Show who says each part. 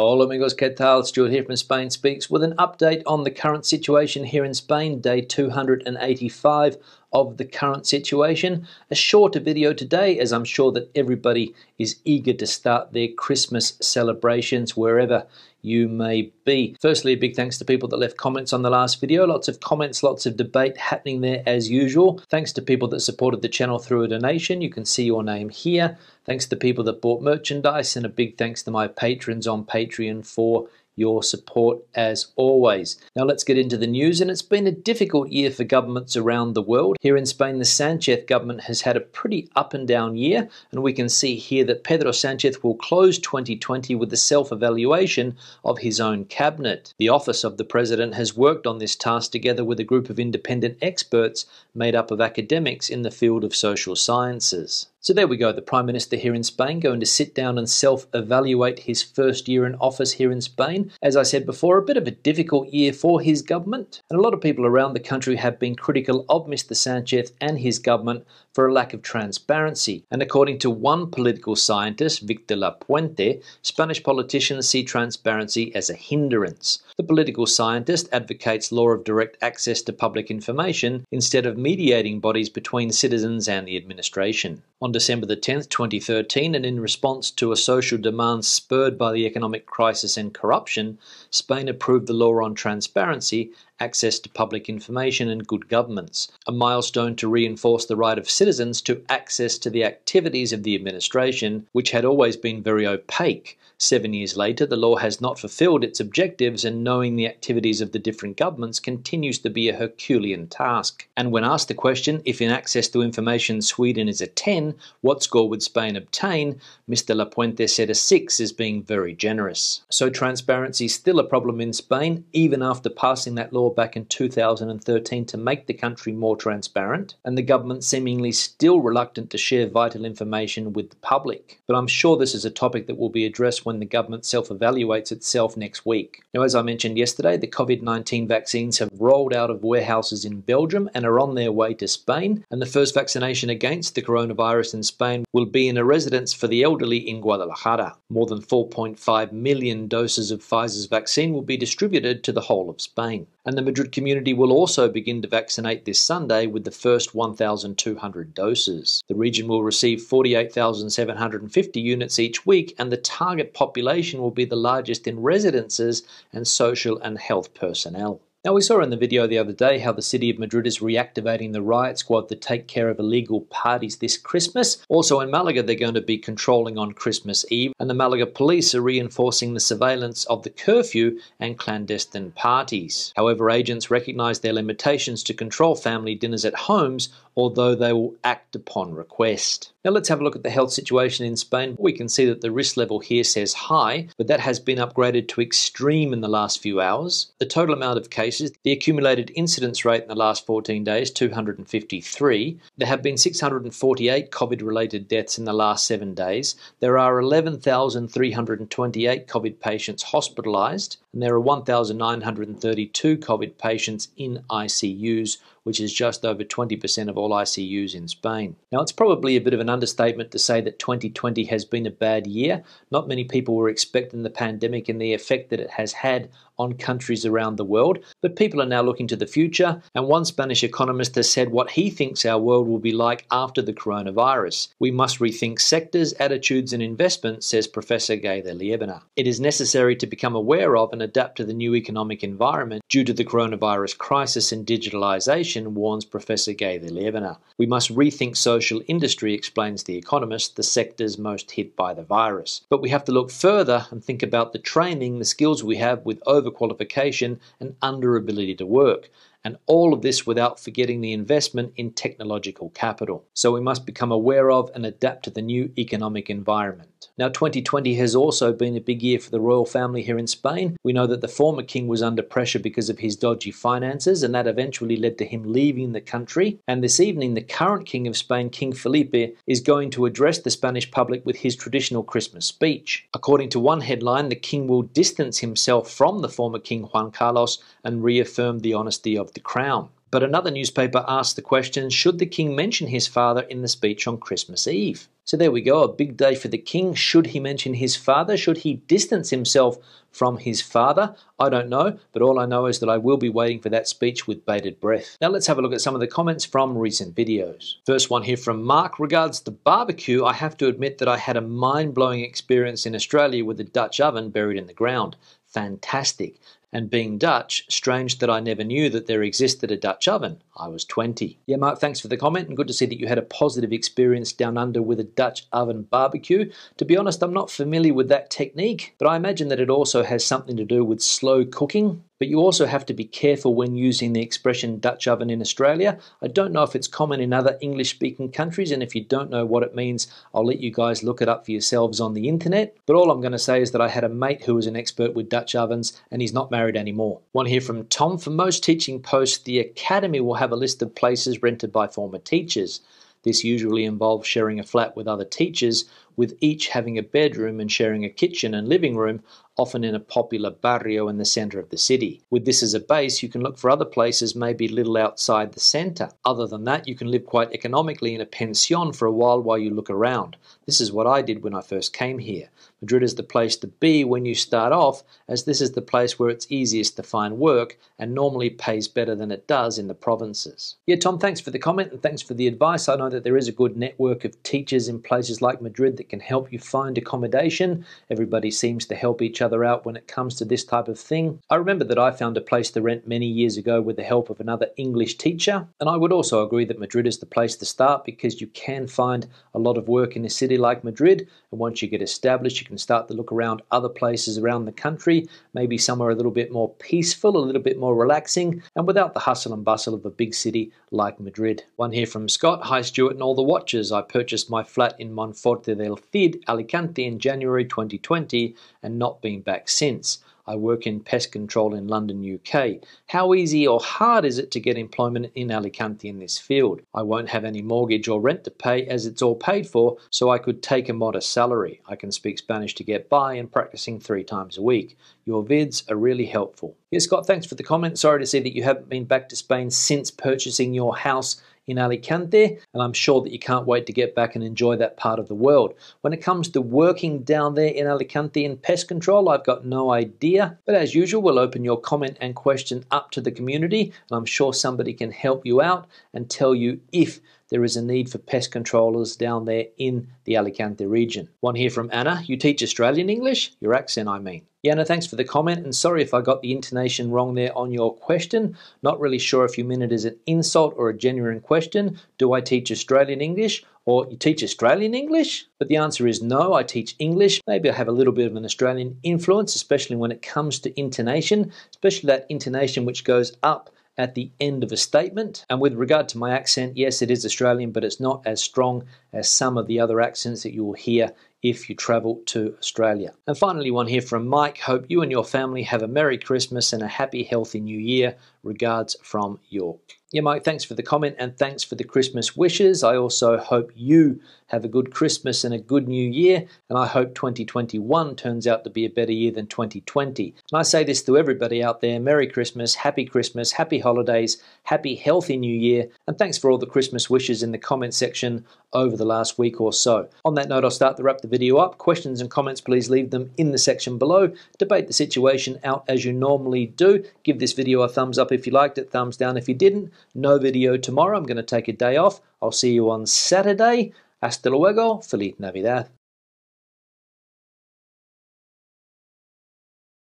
Speaker 1: Hola amigos, ¿qué tal? Stuart here from Spain Speaks with an update on the current situation here in Spain, day 285 of the current situation. A shorter video today, as I'm sure that everybody is eager to start their Christmas celebrations wherever you may be. Firstly, a big thanks to people that left comments on the last video. Lots of comments, lots of debate happening there as usual. Thanks to people that supported the channel through a donation. You can see your name here. Thanks to people that bought merchandise, and a big thanks to my patrons on Patreon for your support as always. Now let's get into the news, and it's been a difficult year for governments around the world. Here in Spain, the Sanchez government has had a pretty up and down year, and we can see here that Pedro Sanchez will close 2020 with the self evaluation of his own cabinet. The office of the president has worked on this task together with a group of independent experts made up of academics in the field of social sciences. So there we go, the Prime Minister here in Spain going to sit down and self evaluate his first year in office here in Spain. As I said before, a bit of a difficult year for his government, and a lot of people around the country have been critical of Mr. Sanchez and his government for a lack of transparency. And according to one political scientist, Victor Lapuente, Spanish politicians see transparency as a hindrance. The political scientist advocates law of direct access to public information instead of mediating bodies between citizens and the administration. On December the 10th, 2013, and in response to a social demand spurred by the economic crisis and corruption, Spain approved the law on transparency, access to public information, and good governments, a milestone to reinforce the right of citizens to access to the activities of the administration, which had always been very opaque. Seven years later, the law has not fulfilled its objectives, and knowing the activities of the different governments continues to be a Herculean task. And when asked the question if in access to information Sweden is a 10, what score would Spain obtain? Mr. Lapuente said a 6 is being very generous. So transparency is still a problem in Spain, even after passing that law back in 2013 to make the country more transparent, and the government seemingly still reluctant to share vital information with the public. But I'm sure this is a topic that will be addressed when the government self evaluates itself next week. Now, as I mentioned yesterday, the COVID 19 vaccines have rolled out of warehouses in Belgium and are on their way to Spain, and the first vaccination against the coronavirus in Spain will be in a residence for the elderly in Guadalajara. More than 4.5 million doses of Pfizer's vaccine will be distributed to the whole of Spain and the Madrid community will also begin to vaccinate this Sunday with the first 1,200 doses. The region will receive 48,750 units each week, and the target population will be the largest in residences and social and health personnel. Now, we saw in the video the other day how the city of Madrid is reactivating the riot squad to take care of illegal parties this Christmas. Also in Malaga, they're going to be controlling on Christmas Eve, and the Malaga police are reinforcing the surveillance of the curfew and clandestine parties. However, agents recognize their limitations to control family dinners at homes although they will act upon request. Now let's have a look at the health situation in Spain. We can see that the risk level here says high, but that has been upgraded to extreme in the last few hours. The total amount of cases, the accumulated incidence rate in the last 14 days, 253. There have been 648 COVID related deaths in the last seven days. There are 11,328 COVID patients hospitalized, and there are 1,932 COVID patients in ICUs which is just over 20% of all ICUs in Spain. Now, it's probably a bit of an understatement to say that 2020 has been a bad year. Not many people were expecting the pandemic and the effect that it has had on countries around the world, but people are now looking to the future, and one Spanish economist has said what he thinks our world will be like after the coronavirus. We must rethink sectors, attitudes, and investments, says Professor Gay de Liebana. It is necessary to become aware of and adapt to the new economic environment due to the coronavirus crisis and digitalization, warns Professor Gay de Liebana. We must rethink social industry, explains the economist, the sectors most hit by the virus. But we have to look further and think about the training, the skills we have with over overqualification and under ability to work and all of this without forgetting the investment in technological capital. So we must become aware of and adapt to the new economic environment. Now, 2020 has also been a big year for the royal family here in Spain. We know that the former king was under pressure because of his dodgy finances, and that eventually led to him leaving the country. And this evening, the current king of Spain, King Felipe, is going to address the Spanish public with his traditional Christmas speech. According to one headline, the king will distance himself from the former king Juan Carlos and reaffirm the honesty of the crown. But another newspaper asked the question Should the king mention his father in the speech on Christmas Eve? So there we go, a big day for the king. Should he mention his father? Should he distance himself from his father? I don't know, but all I know is that I will be waiting for that speech with bated breath. Now let's have a look at some of the comments from recent videos. First one here from Mark regards the barbecue. I have to admit that I had a mind blowing experience in Australia with a Dutch oven buried in the ground. Fantastic. And being Dutch, strange that I never knew that there existed a Dutch oven. I was 20. Yeah, Mark, thanks for the comment, and good to see that you had a positive experience down under with a Dutch oven barbecue. To be honest, I'm not familiar with that technique, but I imagine that it also has something to do with slow cooking. But you also have to be careful when using the expression Dutch oven in Australia. I don't know if it's common in other English speaking countries, and if you don't know what it means, I'll let you guys look it up for yourselves on the internet. But all I'm going to say is that I had a mate who was an expert with Dutch ovens, and he's not married anymore. One here from Tom For most teaching posts, the Academy will have a list of places rented by former teachers. This usually involves sharing a flat with other teachers, with each having a bedroom and sharing a kitchen and living room, often in a popular barrio in the centre of the city. With this as a base, you can look for other places maybe little outside the centre. Other than that, you can live quite economically in a pension for a while while you look around. This is what I did when I first came here. Madrid is the place to be when you start off, as this is the place where it's easiest to find work and normally pays better than it does in the provinces. Yeah, Tom, thanks for the comment and thanks for the advice. I know that there is a good network of teachers in places like Madrid that can help you find accommodation. Everybody seems to help each other out when it comes to this type of thing. I remember that I found a place to rent many years ago with the help of another English teacher, and I would also agree that Madrid is the place to start because you can find a lot of work in a city like Madrid, and once you get established, you can start to look around other places around the country, maybe somewhere a little bit more peaceful, a little bit more relaxing, and without the hustle and bustle of a big city like Madrid. One here from Scott Hi, Stuart, and all the watchers. I purchased my flat in Monforte del Cid, Alicante in January 2020 and not been back since. I work in pest control in London, UK. How easy or hard is it to get employment in Alicante in this field? I won't have any mortgage or rent to pay as it's all paid for, so I could take a modest salary. I can speak Spanish to get by and practicing three times a week. Your vids are really helpful. Yes, Scott, thanks for the comment. Sorry to see that you haven't been back to Spain since purchasing your house in Alicante, and I'm sure that you can't wait to get back and enjoy that part of the world. When it comes to working down there in Alicante in pest control, I've got no idea, but as usual, we'll open your comment and question up to the community, and I'm sure somebody can help you out and tell you if there is a need for pest controllers down there in the Alicante region. One here from Anna. You teach Australian English? Your accent, I mean. No, thanks for the comment, and sorry if I got the intonation wrong there on your question. Not really sure if you mean it as an insult or a genuine question. Do I teach Australian English? Or you teach Australian English? But the answer is no, I teach English. Maybe I have a little bit of an Australian influence, especially when it comes to intonation, especially that intonation which goes up at the end of a statement. And with regard to my accent, yes, it is Australian, but it's not as strong as some of the other accents that you will hear if you travel to Australia. And finally, one here from Mike. Hope you and your family have a Merry Christmas and a happy, healthy New Year. Regards from York. Yeah, Mike, thanks for the comment and thanks for the Christmas wishes. I also hope you have a good Christmas and a good new year, and I hope 2021 turns out to be a better year than 2020. And I say this to everybody out there Merry Christmas, Happy Christmas, Happy Holidays, Happy Healthy New Year, and thanks for all the Christmas wishes in the comment section over the last week or so. On that note, I'll start to wrap the video up. Questions and comments, please leave them in the section below. Debate the situation out as you normally do. Give this video a thumbs up if you liked it, thumbs down if you didn't. No video tomorrow. I'm going to take a day off. I'll see you on Saturday. Hasta luego. Feliz Navidad.